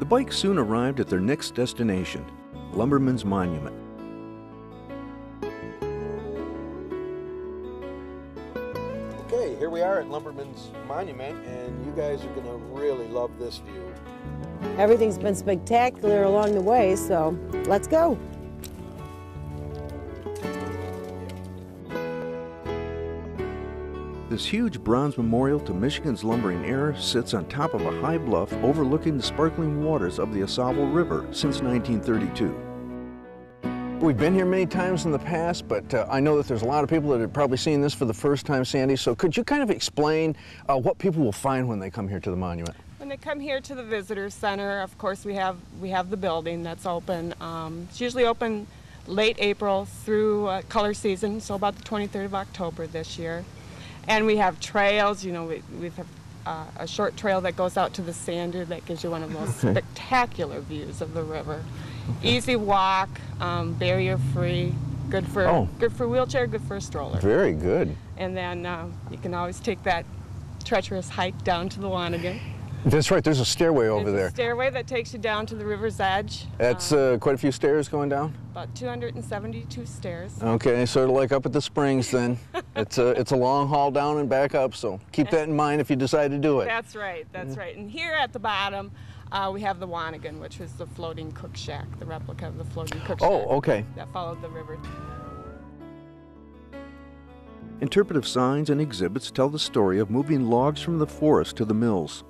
The bikes soon arrived at their next destination, Lumberman's Monument. Okay, here we are at Lumberman's Monument, and you guys are going to really love this view. Everything's been spectacular along the way, so let's go. This huge bronze memorial to Michigan's lumbering era sits on top of a high bluff overlooking the sparkling waters of the AuSable River since 1932. We've been here many times in the past, but uh, I know that there's a lot of people that are probably seeing this for the first time, Sandy. So could you kind of explain uh, what people will find when they come here to the monument? When they come here to the visitor center, of course we have we have the building that's open. Um, it's usually open late April through uh, color season, so about the 23rd of October this year. And we have trails. You know, we we have uh, a short trail that goes out to the sand Sander that gives you one of the most Okay. spectacular views of the river. Easy walk, um, barrier free, good for Oh. good for wheelchair, good for a stroller. Very good. And then uh, you can always take that treacherous hike down to the Wanigan. That's right, there's a stairway over There's there. a stairway that takes you down to the river's edge. That's um, uh, quite a few stairs going down. about 272 stairs. Okay, sort of like up at the springs then. it's, a, it's a long haul down and back up, so keep that in mind if you decide to do it. That's right, that's right. And here at the bottom, uh, we have the Wanigan, which was the floating cook shack, the replica of the floating cook shack. Oh, okay. That followed the river. Interpretive signs and exhibits tell the story of moving logs from the forest to the mills.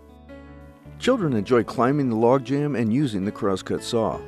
Children enjoy climbing the log jam and using the crosscut saw.